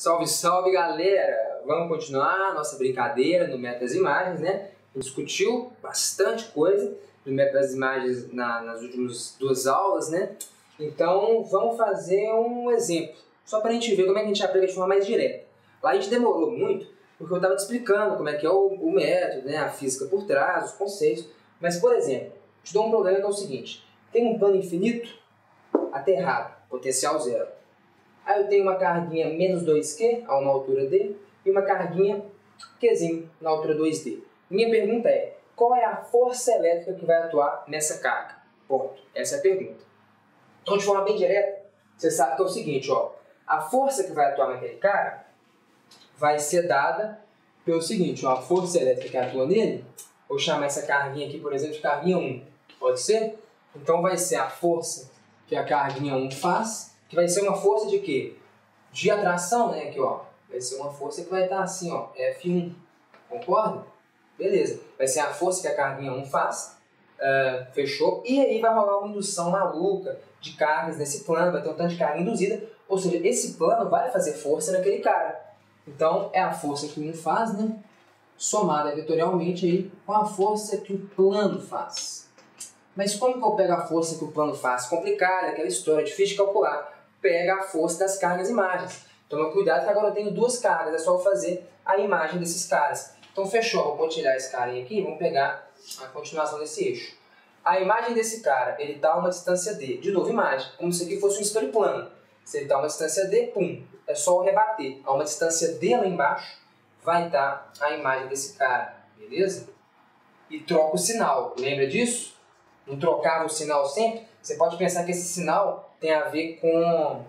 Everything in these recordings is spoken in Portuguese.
Salve, salve galera! Vamos continuar nossa brincadeira no método das imagens, né? A gente discutiu bastante coisa no método das imagens na, nas últimas duas aulas, né? Então vamos fazer um exemplo, só para a gente ver como é que a gente aplica de forma mais direta. Lá a gente demorou muito, porque eu estava te explicando como é que é o, o, método, né? a física por trás, os conceitos. Mas, por exemplo, te dou um problema que é o seguinte: tem um plano infinito aterrado, potencial zero Aí eu tenho uma carguinha menos 2Q a uma altura D e uma carguinha Qzinho na altura 2D. Minha pergunta é, qual é a força elétrica que vai atuar nessa carga? Ponto. Essa é a pergunta. Então, de forma bem direta, você sabe que é o seguinte, ó, a força que vai atuar naquele cara vai ser dada pelo seguinte, ó, a força elétrica que atua nele, vou chamar essa carguinha aqui, por exemplo, de carguinha 1, pode ser? Então vai ser a força que a carguinha 1 faz que vai ser uma força de quê? De atração, né? Aqui, ó. Vai ser uma força que vai estar assim, ó, F1. Concorda? Beleza. Vai ser a força que a carguinha 1 faz. Uh, fechou? E aí vai rolar uma indução maluca de cargas nesse plano, vai ter um tanto de carga induzida. Ou seja, esse plano vai fazer força naquele cara. Então, é a força que um faz, né? Somada vetorialmente aí com a força que o plano faz. Mas como que eu pego a força que o plano faz? Complicado, aquela história, difícil de calcular pega a força das cargas e imagens. Toma cuidado que agora eu tenho duas cargas, é só eu fazer a imagem desses caras. Então fechou, vou continuar esse cara aqui vamos pegar a continuação desse eixo. A imagem desse cara, ele a uma distância D. De novo, imagem, como se aqui fosse um espelho plano. Se ele a uma distância D, pum, é só eu rebater. A uma distância D lá embaixo, vai estar a imagem desse cara, beleza? E troca o sinal, lembra disso? Não trocava o sinal sempre? Você pode pensar que esse sinal tem a ver com,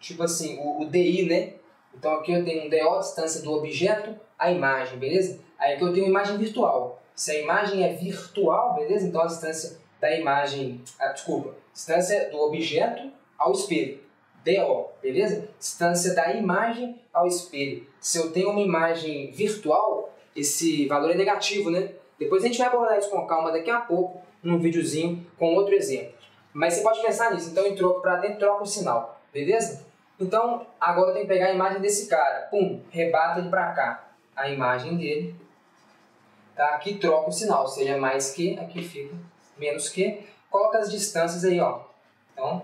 tipo assim, o, o DI, né? Então aqui eu tenho um DO, distância do objeto à imagem, beleza? Aí aqui eu tenho imagem virtual. Se a imagem é virtual, beleza? Então a distância da imagem, ah, desculpa, distância do objeto ao espelho, DO, beleza? Distância da imagem ao espelho. Se eu tenho uma imagem virtual, esse valor é negativo, né? Depois a gente vai abordar isso com calma daqui a pouco, num videozinho com outro exemplo. Mas você pode pensar nisso. Então entrou para dentro, troca o sinal. Beleza? Então agora eu tenho que pegar a imagem desse cara. Pum, rebata ele para cá. A imagem dele. Tá? Aqui troca o sinal. Seja mais que, aqui fica menos que. Coloca as distâncias aí, ó. Então,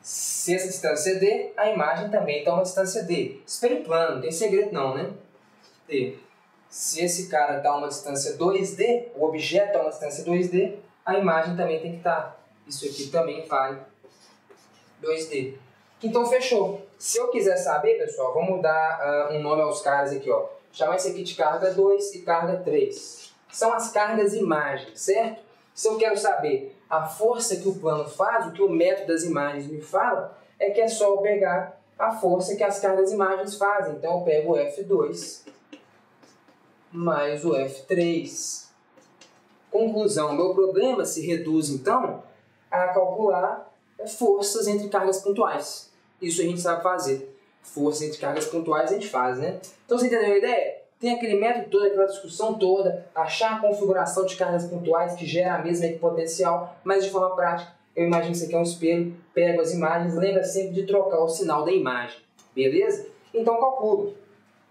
se essa distância é D, a imagem também está uma distância D. Espelho plano, não tem segredo não, né? D. Se esse cara a uma distância 2D, o objeto a uma distância 2D, a imagem também tem que estar tá isso aqui também vale 2D. Então fechou. Se eu quiser saber, pessoal, vamos dar uh, um nome aos caras aqui, ó. Chamar esse aqui de carga 2 e carga 3. São as cargas imagens, certo? Se eu quero saber a força que o plano faz, o que o método das imagens me fala, é que é só eu pegar a força que as cargas imagens fazem. Então eu pego o F2 mais o F3. Conclusão, meu problema se reduz então a calcular forças entre cargas pontuais. Isso a gente sabe fazer. Forças entre cargas pontuais a gente faz, né? Então você entendeu a ideia? Tem aquele método todo, aquela discussão toda, achar a configuração de cargas pontuais que gera a mesma potencial, mas de forma prática, eu imagino que isso aqui é um espelho, pego as imagens, lembra sempre de trocar o sinal da imagem, beleza? Então calculo.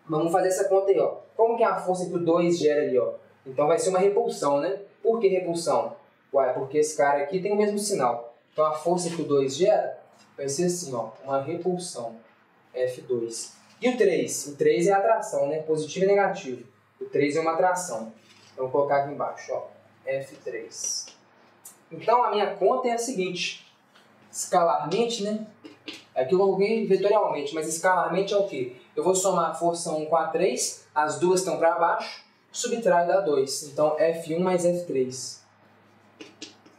Vamos fazer essa conta aí, ó. Como que é a força que o 2 gera ali, ó? Então vai ser uma repulsão, né? Por que repulsão? Uai, porque esse cara aqui tem o mesmo sinal. Então a força que o 2 gera vai ser assim, ó, uma repulsão, F2. E o 3? O 3 é a atração, né? Positivo e negativo. O 3 é uma atração. Então vou colocar aqui embaixo, ó, F3. Então a minha conta é a seguinte, escalarmente, né? Aqui eu coloquei vetorialmente, mas escalarmente é o quê? Eu vou somar a força 1 com a 3, as duas estão para baixo, subtrai dá 2. Então F1 mais F3.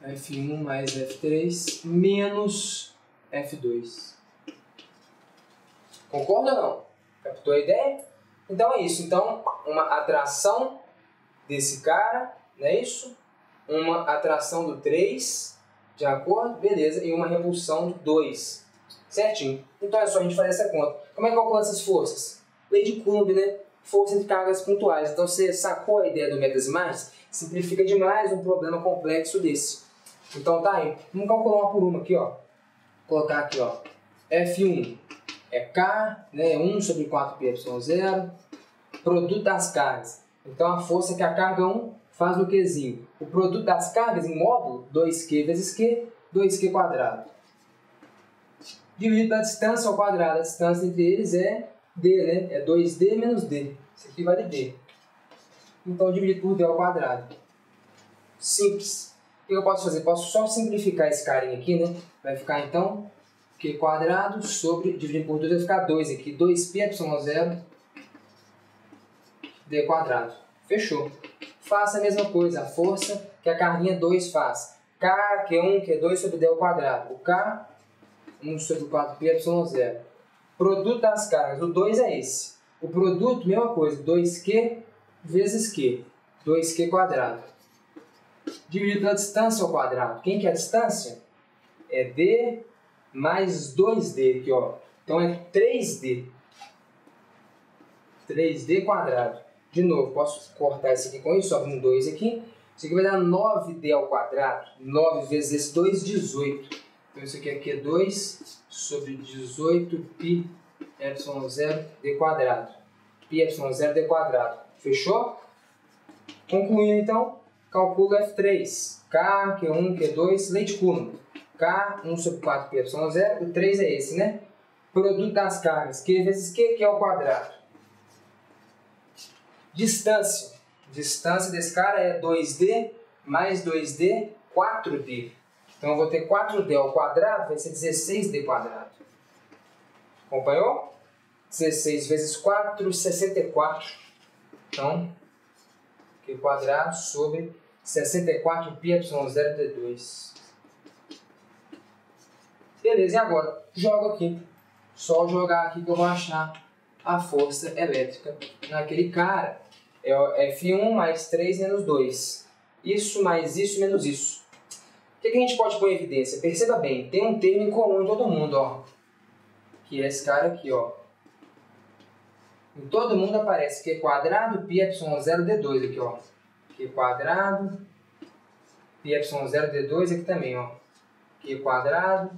F1 mais F3 menos F2. Concorda ou não? Captou a ideia? Então é isso. Então, uma atração desse cara, não é isso? Uma atração do 3, de acordo? Beleza. E uma repulsão do 2. Certinho. Então é só a gente fazer essa conta. Como é que calcula essas forças? Lei de Coulomb, né? Força entre cargas pontuais. Então você sacou a ideia do das imagens? Simplifica demais um problema complexo desse. Então tá aí. Vamos calcular uma por uma aqui, ó. Vou colocar aqui, ó. F1 é K, né, 1 sobre 4πy0, produto das cargas. Então a força que a carga 1 faz no Qzinho. O produto das cargas em módulo, 2Q vezes Q, 2Q quadrado. Dividido pela distância ao quadrado. A distância entre eles é D, né? É 2D menos D. Isso aqui vale D. Então dividido por D ao quadrado. Simples. O que eu posso fazer? Posso só simplificar esse carinha aqui, né? Vai ficar então Q quadrado sobre, dividido por 2 vai ficar 2 aqui. 2πy0 D quadrado. Fechou. Faça a mesma coisa, a força que a carrinha 2 faz. K, Q1, Q2 sobre D ao quadrado. O K, 1 sobre 4πy0. Produto das cargas, o 2 é esse. O produto, mesma coisa, 2Q vezes Q. 2Q quadrado. Dividido pela distância ao quadrado. Quem que é a distância? É D mais 2D aqui, ó. Então é 3D. 3D quadrado. De novo, posso cortar isso aqui com isso, sobra um 2 aqui. Isso aqui vai dar 9D ao quadrado. 9 vezes esse 2, 18. Então isso aqui é Q2 sobre 18 π epsilon0 d quadrado. π epsilon0 d quadrado. Fechou? Concluindo então, calculo F3. K, Q1, Q2, leite Coulomb. K, 1 sobre 4 π epsilon0. O 3 é esse, né? Produto das cargas. Q vezes Q, Q ao quadrado. Distância. Distância desse cara é 2D mais 2D, 4D. Então eu vou ter 4D ao quadrado, vai ser 16D quadrado. Acompanhou? 16 vezes 4, 64. Então, Q quadrado sobre 64 πy0d2. Beleza, e agora? Jogo aqui. Só jogar aqui que eu vou achar a força elétrica naquele cara. É F1 mais 3 menos 2. Isso mais isso menos isso. Que, que a gente pode pôr em evidência? Perceba bem, tem um termo em comum em todo mundo, ó. Que é esse cara aqui, ó. Em todo mundo aparece Q quadrado pi epsilon 0 D2 aqui, ó. Q quadrado pi epsilon 0 D2 aqui também, ó. Q quadrado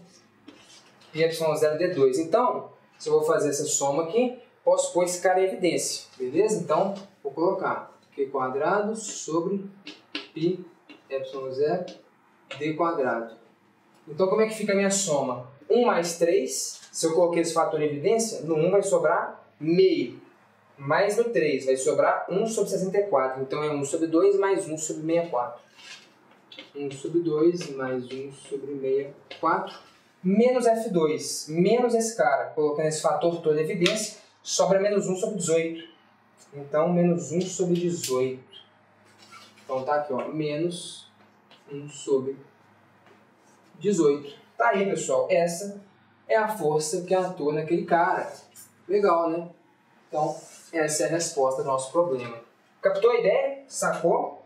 pi epsilon 0 D2. Então, se eu vou fazer essa soma aqui, posso pôr esse cara em evidência, beleza? Então, vou colocar q quadrado sobre π epsilon 0 d quadrado. Então, como é que fica a minha soma? 1 mais 3, se eu coloquei esse fator em evidência, no 1 vai sobrar meio. Mais no 3 vai sobrar 1 sobre 64. Então, é 1 sobre 2 mais 1 sobre 64. 1 sobre 2 mais 1 sobre 64. Menos F2, menos esse cara. Colocando esse fator todo em evidência, sobra menos 1 sobre 18. Então, menos 1 sobre 18. Então, tá aqui, ó, menos 1 sobre 18. Tá aí, pessoal. Essa é a força que atua naquele cara. Legal, né? Então, essa é a resposta do nosso problema. Captou a ideia? Sacou?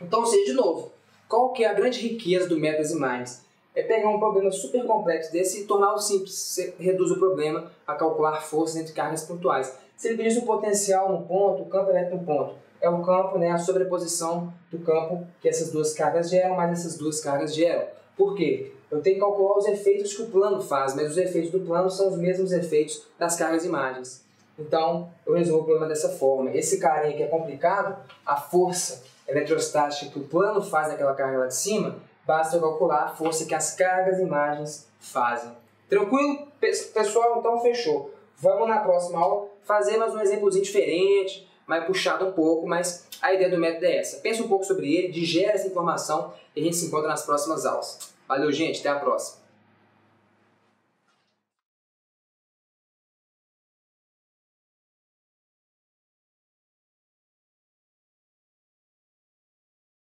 Então, seja de novo. Qual que é a grande riqueza do método das imagens? é pegar um problema super complexo desse e torná-lo simples. Você reduz o problema a calcular forças entre cargas pontuais. Se ele pedisse o potencial no ponto, o campo elétrico no ponto, é o campo, né, a sobreposição do campo que essas duas cargas geram, mais essas duas cargas geram. Por quê? Eu tenho que calcular os efeitos que o plano faz, mas os efeitos do plano são os mesmos efeitos das cargas e imagens. Então, eu resolvo o problema dessa forma. Esse carinha que é complicado, a força eletrostática que o plano faz naquela carga lá de cima, basta calcular a força que as cargas e imagens fazem. Tranquilo? Pessoal, então fechou. Vamos na próxima aula fazer mais um exemplozinho diferente, mais puxado um pouco, mas a ideia do método é essa. Pensa um pouco sobre ele, digere essa informação e a gente se encontra nas próximas aulas. Valeu, gente. Até a próxima.